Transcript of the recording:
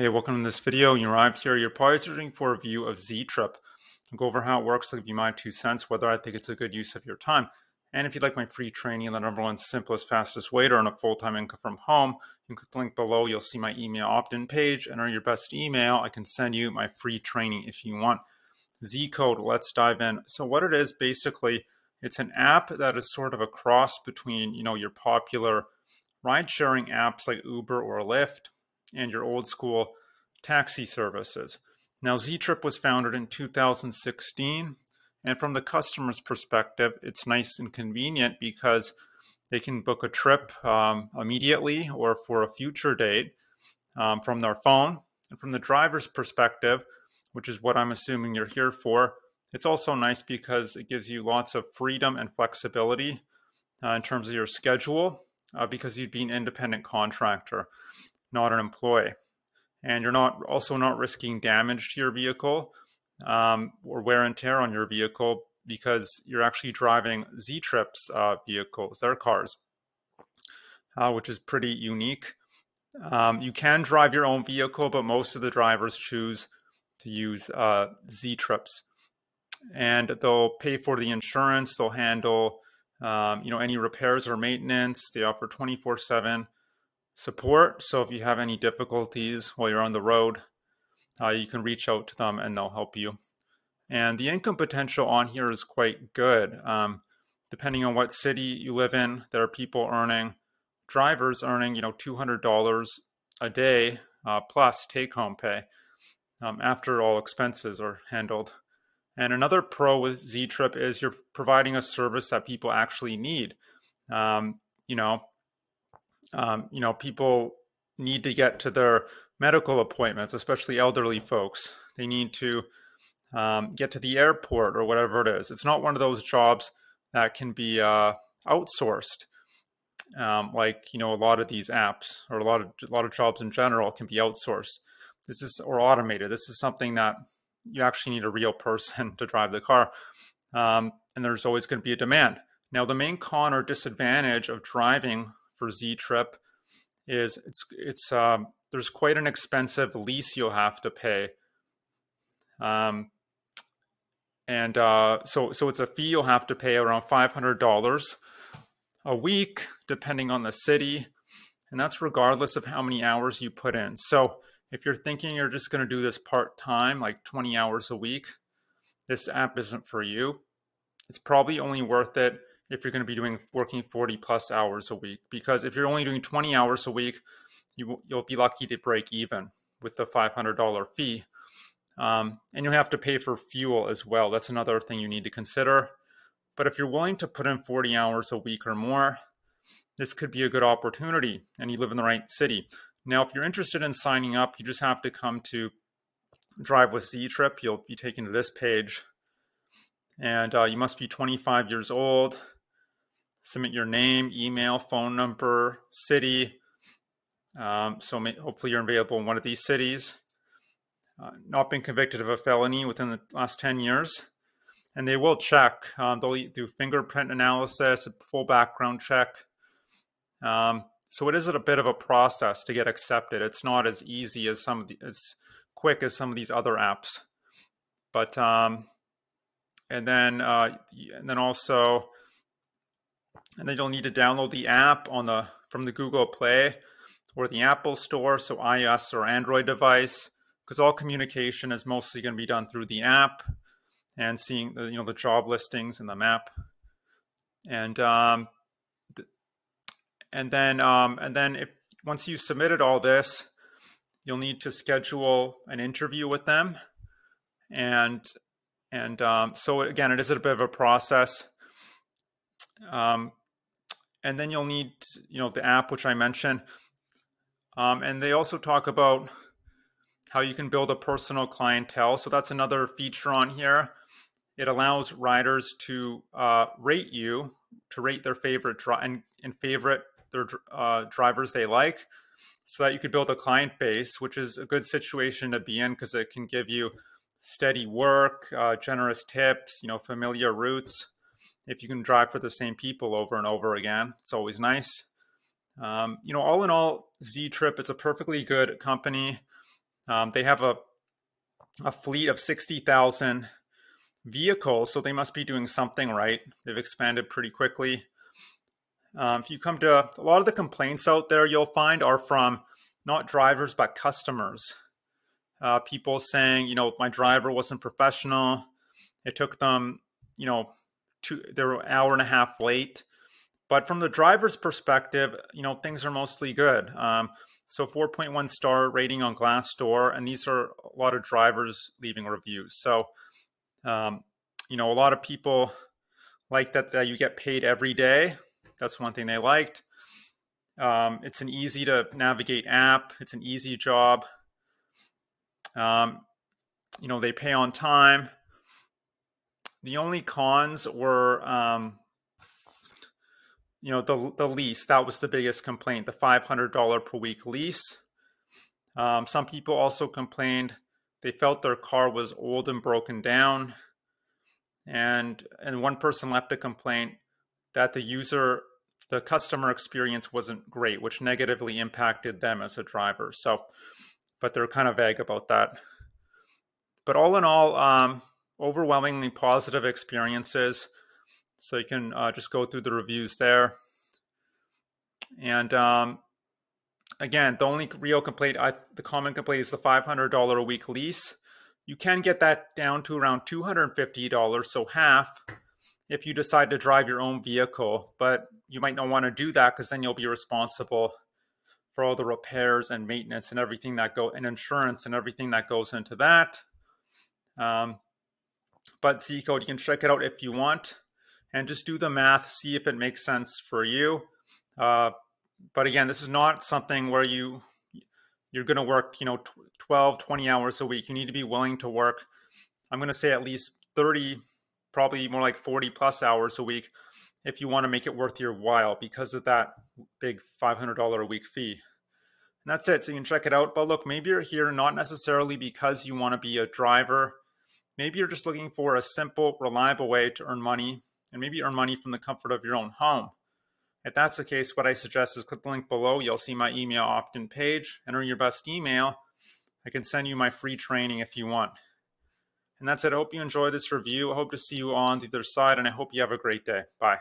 Hey, welcome to this video. You arrived here, you're probably searching for a view of zTrip. I'll go over how it works, I'll give you my two cents, whether I think it's a good use of your time. And if you'd like my free training, the number one simplest, fastest way to earn a full-time income from home, you can click the link below. You'll see my email opt-in page. And enter your best email. I can send you my free training if you want. Z-Code, let's dive in. So what it is, basically, it's an app that is sort of a cross between, you know, your popular ride-sharing apps like Uber or Lyft, and your old school taxi services. Now, zTrip was founded in 2016, and from the customer's perspective, it's nice and convenient because they can book a trip um, immediately or for a future date um, from their phone. And from the driver's perspective, which is what I'm assuming you're here for, it's also nice because it gives you lots of freedom and flexibility uh, in terms of your schedule uh, because you'd be an independent contractor not an employee. And you're not also not risking damage to your vehicle um, or wear and tear on your vehicle because you're actually driving zTrip's uh, vehicles, their cars, uh, which is pretty unique. Um, you can drive your own vehicle, but most of the drivers choose to use uh, zTrips. And they'll pay for the insurance, they'll handle um, you know, any repairs or maintenance. They offer 24 7 support. So if you have any difficulties while you're on the road, uh, you can reach out to them and they'll help you. And the income potential on here is quite good. Um, depending on what city you live in, there are people earning, drivers earning, you know, $200 a day uh, plus take home pay um, after all expenses are handled. And another pro with zTrip is you're providing a service that people actually need. Um, you know, um, you know, people need to get to their medical appointments, especially elderly folks. They need to um, get to the airport or whatever it is. It's not one of those jobs that can be uh, outsourced, um, like you know a lot of these apps or a lot of a lot of jobs in general can be outsourced. This is or automated. This is something that you actually need a real person to drive the car, um, and there's always going to be a demand. Now, the main con or disadvantage of driving for zTrip is it's it's um, there's quite an expensive lease you'll have to pay. Um, and uh, so so it's a fee you'll have to pay around five hundred dollars a week, depending on the city, and that's regardless of how many hours you put in. So if you're thinking you're just going to do this part time, like 20 hours a week, this app isn't for you. It's probably only worth it if you're going to be doing working 40 plus hours a week because if you're only doing 20 hours a week you, you'll be lucky to break even with the $500 fee. Um, and you have to pay for fuel as well. That's another thing you need to consider. But if you're willing to put in 40 hours a week or more this could be a good opportunity and you live in the right city. Now if you're interested in signing up you just have to come to drive with zTrip. You'll be taken to this page. And uh, you must be 25 years old submit your name, email, phone number, city. Um, so may, hopefully you're available in one of these cities. Uh, not been convicted of a felony within the last 10 years. And they will check. Um, they'll do fingerprint analysis, a full background check. Um, so it is a bit of a process to get accepted. It's not as easy as some of the, as quick as some of these other apps. But um, and then uh, and then also and then you'll need to download the app on the from the Google Play or the Apple Store, so iOS or Android device, because all communication is mostly going to be done through the app and seeing the you know the job listings and the map, and um, and then um, and then if once you've submitted all this, you'll need to schedule an interview with them, and and um, so again, it is a bit of a process. Um, and then you'll need you know the app which I mentioned. Um, and they also talk about how you can build a personal clientele. So that's another feature on here. It allows riders to uh, rate you, to rate their favorite dri- and, and favorite their uh, drivers they like, so that you could build a client base, which is a good situation to be in because it can give you steady work, uh, generous tips, you know, familiar routes if you can drive for the same people over and over again. It's always nice. Um, you know, all in all, zTrip is a perfectly good company. Um, they have a a fleet of sixty thousand vehicles, so they must be doing something right. They've expanded pretty quickly. Um, if you come to a lot of the complaints out there, you'll find are from not drivers but customers. Uh, people saying, you know, my driver wasn't professional. It took them, you know, two, they were an hour and a half late. But from the driver's perspective, you know, things are mostly good. Um, so 4.1 star rating on Glassdoor, and these are a lot of drivers leaving reviews. So, um, you know, a lot of people like that, that you get paid every day. That's one thing they liked. Um, it's an easy to navigate app. It's an easy job. Um, you know, they pay on time. The only cons were, um, you know, the the lease. That was the biggest complaint. The five hundred dollar per week lease. Um, some people also complained they felt their car was old and broken down, and and one person left a complaint that the user, the customer experience wasn't great, which negatively impacted them as a driver. So, but they're kind of vague about that. But all in all, um, overwhelmingly positive experiences. So you can uh, just go through the reviews there. And um, again, the only real complaint, I, the common complaint is the $500 a week lease. You can get that down to around $250, so half if you decide to drive your own vehicle. But you might not want to do that because then you'll be responsible for all the repairs and maintenance and everything that go and insurance and everything that goes into that. Um, but Z code, you can check it out if you want and just do the math, see if it makes sense for you. Uh, but again, this is not something where you you're going to work, you know, 12, 20 hours a week. You need to be willing to work. I'm going to say at least 30, probably more like 40 plus hours a week if you want to make it worth your while because of that big $500 a week fee. And that's it. So you can check it out. But look, maybe you're here not necessarily because you want to be a driver Maybe you're just looking for a simple, reliable way to earn money and maybe earn money from the comfort of your own home. If that's the case, what I suggest is click the link below. You'll see my email opt in page. Enter your best email. I can send you my free training if you want. And that's it. I hope you enjoy this review. I hope to see you on the other side, and I hope you have a great day. Bye.